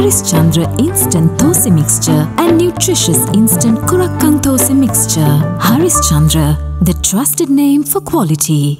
Harish Chandra Instant thosai Mixture and nutritious Instant Kurakkang thosai Mixture. Harish Chandra, the trusted name for quality.